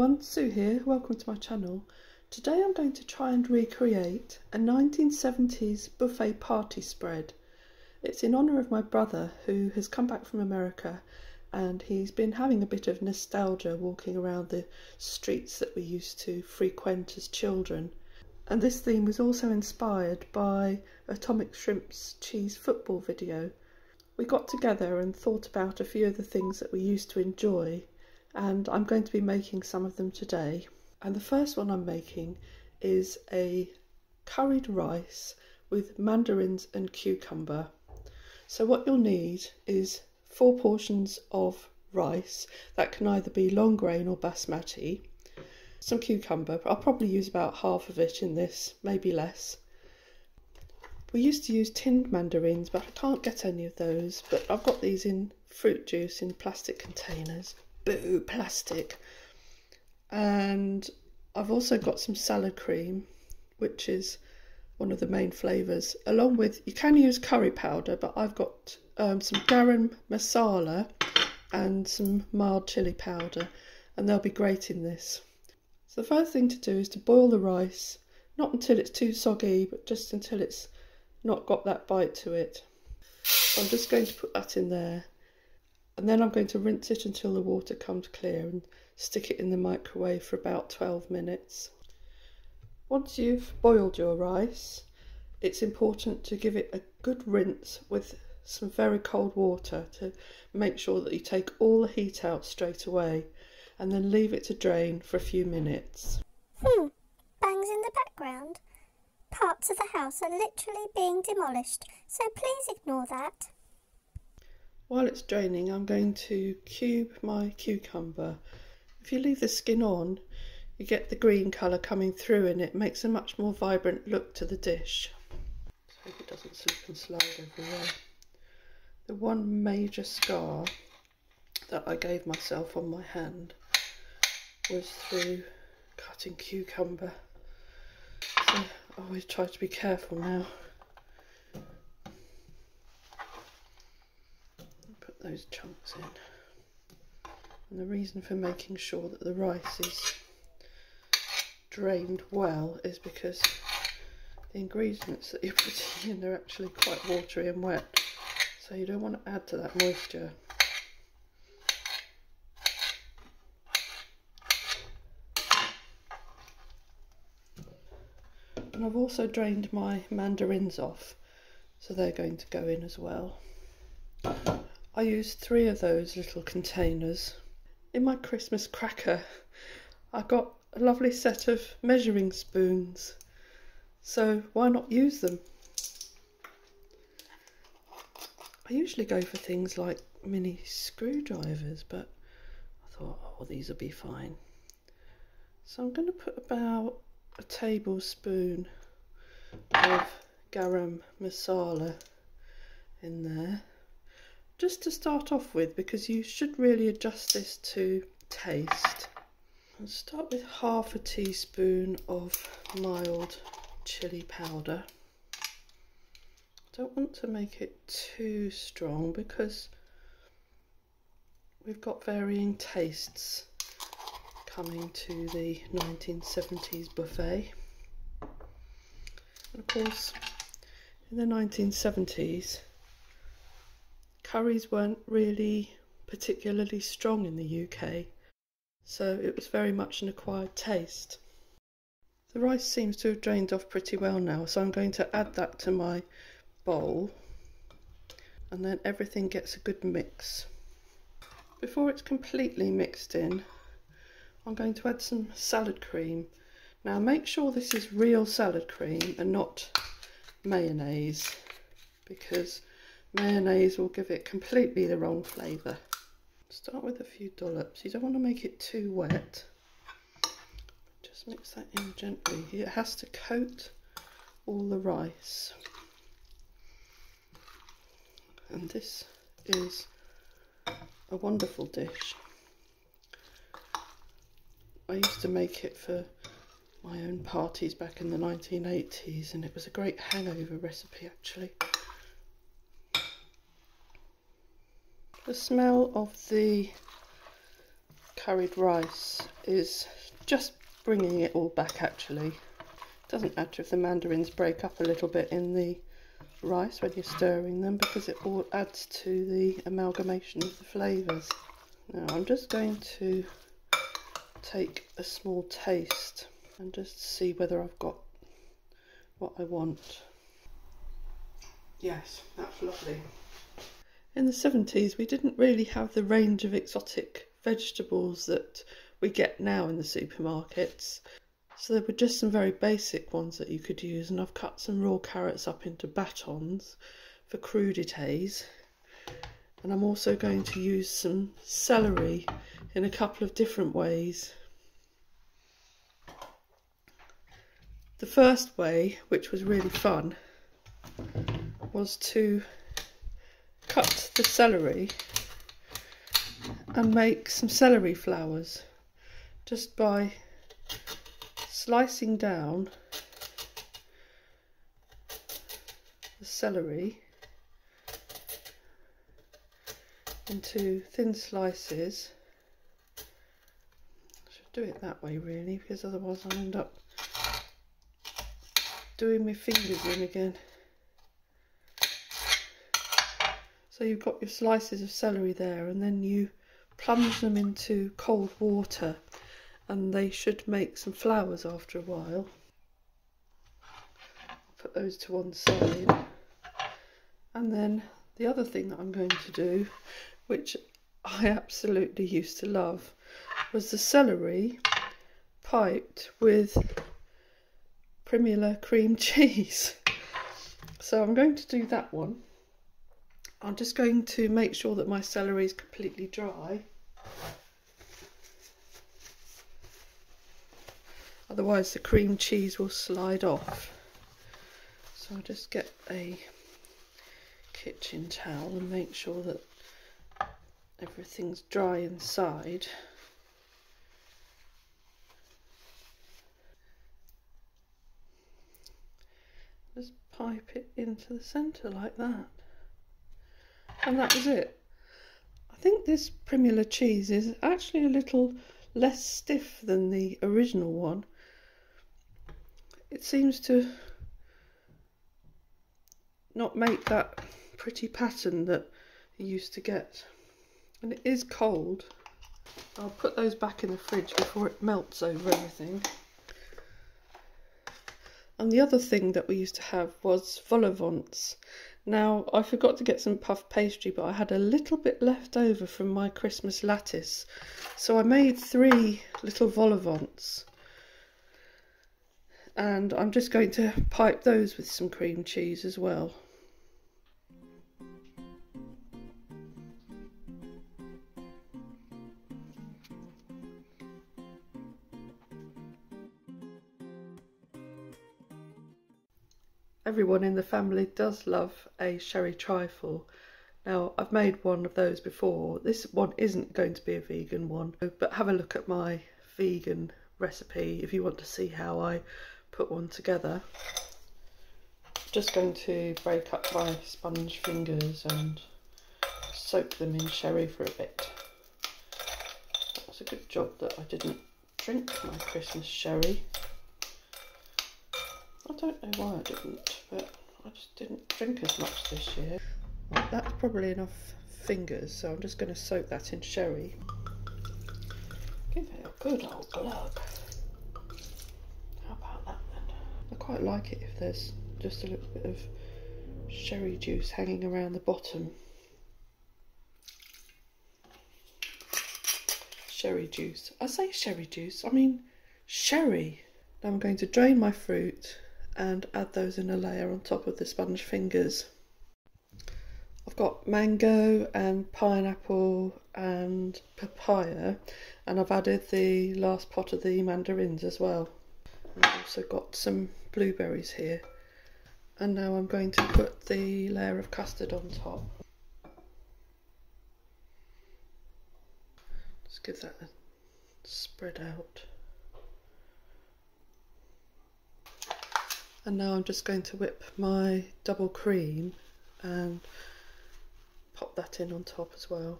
everyone, Sue here, welcome to my channel. Today I'm going to try and recreate a 1970s buffet party spread. It's in honour of my brother who has come back from America and he's been having a bit of nostalgia walking around the streets that we used to frequent as children. And this theme was also inspired by Atomic Shrimp's cheese football video. We got together and thought about a few of the things that we used to enjoy and I'm going to be making some of them today. And the first one I'm making is a curried rice with mandarins and cucumber. So what you'll need is four portions of rice that can either be long grain or basmati, some cucumber, I'll probably use about half of it in this, maybe less. We used to use tinned mandarins, but I can't get any of those, but I've got these in fruit juice in plastic containers boo plastic. And I've also got some salad cream, which is one of the main flavours, along with, you can use curry powder, but I've got um, some garam masala and some mild chili powder, and they'll be great in this. So the first thing to do is to boil the rice, not until it's too soggy, but just until it's not got that bite to it. I'm just going to put that in there and then I'm going to rinse it until the water comes clear and stick it in the microwave for about 12 minutes. Once you've boiled your rice, it's important to give it a good rinse with some very cold water to make sure that you take all the heat out straight away and then leave it to drain for a few minutes. Hmm, bangs in the background. Parts of the house are literally being demolished, so please ignore that. While it's draining, I'm going to cube my cucumber. If you leave the skin on, you get the green colour coming through and it makes a much more vibrant look to the dish. hope it doesn't slip and slide everywhere. The one major scar that I gave myself on my hand was through cutting cucumber. So I always try to be careful now. Those chunks in. And the reason for making sure that the rice is drained well is because the ingredients that you're putting in are actually quite watery and wet. So you don't want to add to that moisture. And I've also drained my mandarins off, so they're going to go in as well. I used three of those little containers. In my Christmas cracker, I got a lovely set of measuring spoons. So why not use them? I usually go for things like mini screwdrivers, but I thought, oh, these will be fine. So I'm going to put about a tablespoon of garam masala in there just to start off with because you should really adjust this to taste. I'll start with half a teaspoon of mild chili powder. I don't want to make it too strong because we've got varying tastes coming to the 1970s buffet. And of course, in the 1970s, curries weren't really particularly strong in the UK, so it was very much an acquired taste. The rice seems to have drained off pretty well now, so I'm going to add that to my bowl and then everything gets a good mix. Before it's completely mixed in, I'm going to add some salad cream. Now make sure this is real salad cream and not mayonnaise because Mayonnaise will give it completely the wrong flavour. Start with a few dollops. You don't want to make it too wet. Just mix that in gently. It has to coat all the rice. And this is a wonderful dish. I used to make it for my own parties back in the 1980s and it was a great hangover recipe actually. The smell of the curried rice is just bringing it all back actually. Doesn't matter if the mandarins break up a little bit in the rice when you're stirring them because it all adds to the amalgamation of the flavours. Now I'm just going to take a small taste and just see whether I've got what I want. Yes, that's lovely. In the 70s, we didn't really have the range of exotic vegetables that we get now in the supermarkets. So there were just some very basic ones that you could use, and I've cut some raw carrots up into batons for crudités. And I'm also going to use some celery in a couple of different ways. The first way, which was really fun, was to cut the celery and make some celery flowers just by slicing down the celery into thin slices. I should do it that way really because otherwise I'll end up doing my fingers in again. So you've got your slices of celery there and then you plunge them into cold water and they should make some flowers after a while. Put those to one side. And then the other thing that I'm going to do, which I absolutely used to love, was the celery piped with Primula cream cheese. So I'm going to do that one. I'm just going to make sure that my celery is completely dry. Otherwise the cream cheese will slide off. So I'll just get a kitchen towel and make sure that everything's dry inside. Just pipe it into the centre like that and that was it. I think this Primula cheese is actually a little less stiff than the original one. It seems to not make that pretty pattern that you used to get. And it is cold. I'll put those back in the fridge before it melts over everything. And the other thing that we used to have was vol au vents. Now, I forgot to get some puff pastry, but I had a little bit left over from my Christmas lattice. So I made three little vol vents. And I'm just going to pipe those with some cream cheese as well. Everyone in the family does love a sherry trifle. Now, I've made one of those before. This one isn't going to be a vegan one, but have a look at my vegan recipe if you want to see how I put one together. Just going to break up my sponge fingers and soak them in sherry for a bit. That's a good job that I didn't drink my Christmas sherry. I don't know why I didn't, but I just didn't drink as much this year. That's probably enough fingers, so I'm just going to soak that in sherry. Give it a good old glug. How about that then? I quite like it if there's just a little bit of sherry juice hanging around the bottom. Sherry juice. I say sherry juice, I mean sherry. Now I'm going to drain my fruit and add those in a layer on top of the sponge fingers. I've got mango and pineapple and papaya and I've added the last pot of the mandarins as well. I've also got some blueberries here and now I'm going to put the layer of custard on top. Just give that a spread out. and now I'm just going to whip my double cream and pop that in on top as well.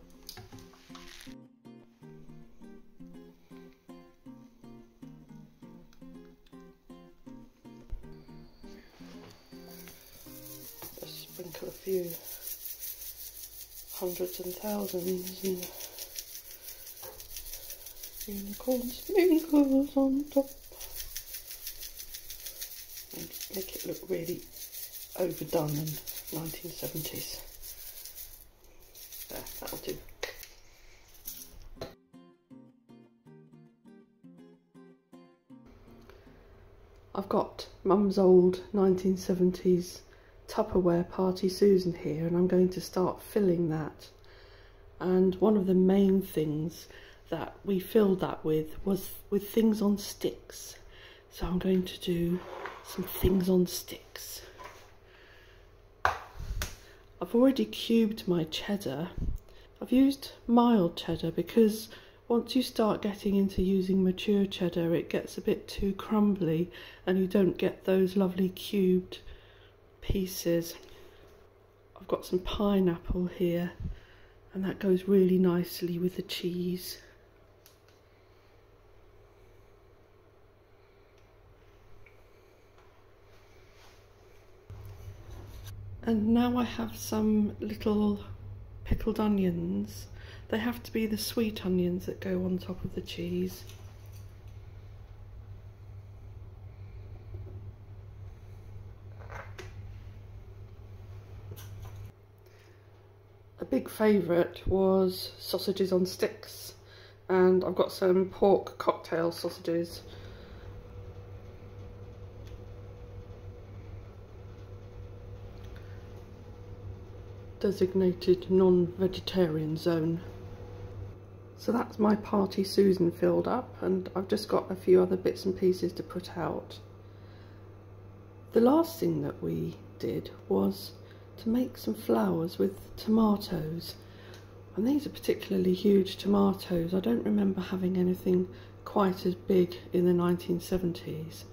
Just sprinkle a few hundreds and thousands and unicorns, sprinkles on top make it look really overdone and 1970s. There, that'll do. I've got Mum's old 1970s Tupperware Party Susan here and I'm going to start filling that. And one of the main things that we filled that with was with things on sticks. So I'm going to do some things on sticks. I've already cubed my cheddar. I've used mild cheddar because once you start getting into using mature cheddar it gets a bit too crumbly and you don't get those lovely cubed pieces. I've got some pineapple here and that goes really nicely with the cheese. And now I have some little pickled onions. They have to be the sweet onions that go on top of the cheese. A big favourite was sausages on sticks and I've got some pork cocktail sausages designated non-vegetarian zone. So that's my party Susan filled up and I've just got a few other bits and pieces to put out. The last thing that we did was to make some flowers with tomatoes and these are particularly huge tomatoes. I don't remember having anything quite as big in the 1970s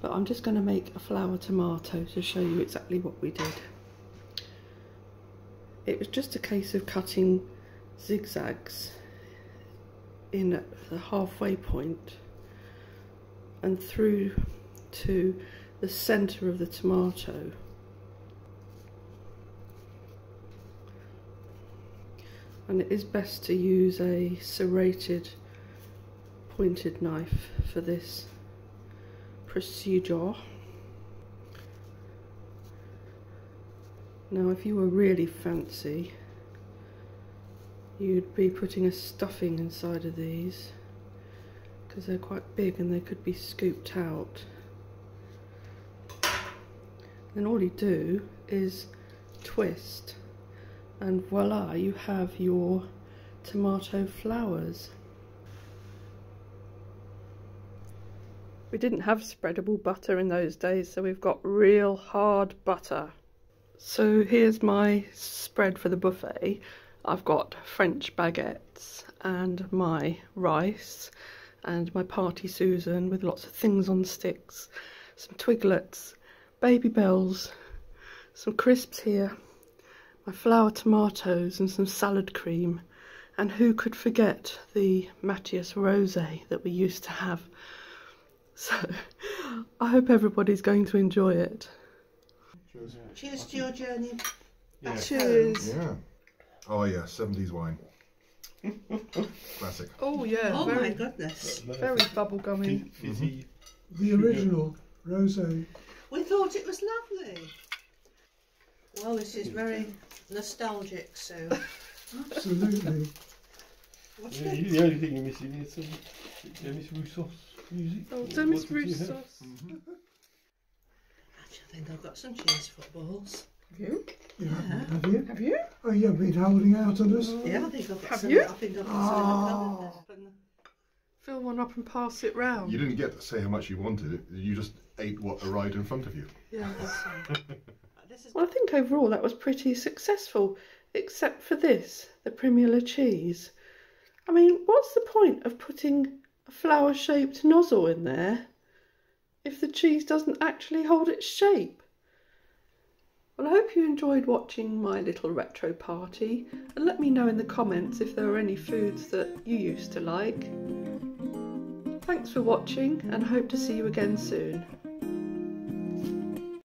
but I'm just going to make a flower tomato to show you exactly what we did it was just a case of cutting zigzags in at the halfway point and through to the centre of the tomato. And it is best to use a serrated pointed knife for this procedure. Now if you were really fancy you'd be putting a stuffing inside of these because they're quite big and they could be scooped out. Then all you do is twist and voila you have your tomato flowers. We didn't have spreadable butter in those days so we've got real hard butter. So here's my spread for the buffet. I've got French baguettes and my rice and my party Susan with lots of things on sticks, some twiglets, Babybels, some crisps here, my flower tomatoes and some salad cream. And who could forget the Mateus Rosé that we used to have. So I hope everybody's going to enjoy it. Cheers. Cheers to your journey. Yeah. Cheers. Yeah. Oh yeah, 70s wine. Classic. Oh yeah, Oh my very, goodness. very bubblegummy. Fizzy. Mm-hmm. The original rosé. We thought it was lovely. Well, this is very nostalgic, so. Absolutely. What's Yeah, you- the only thing you're missing is some Demis Roussos music. Oh, What- Demis what did you have? Roussos. Mm-hmm. Actually, I think I've got some cheese footballs. Have you? You Yeah. haven't, you? Have you? Oh, you've been holding out on us. Yeah, I think I've got Have some. you? I think I've got some Oh. cupboard. Ah. Fill one up and pass it round. You didn't get to say how much you wanted. You just ate what arrived in front of you. Yeah. Uh, well, I think overall that was pretty successful, except for this, the Primula cheese. I mean, what's the point of putting a flower shaped nozzle in there if the cheese doesn't actually hold its shape? Well, I hope you enjoyed watching my little retro party and let me know in the comments if there are any foods that you used to like. Thanks for watching and hope to see you again soon.